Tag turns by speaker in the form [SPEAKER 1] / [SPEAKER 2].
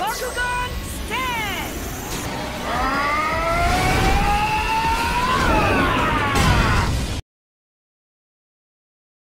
[SPEAKER 1] 爆弾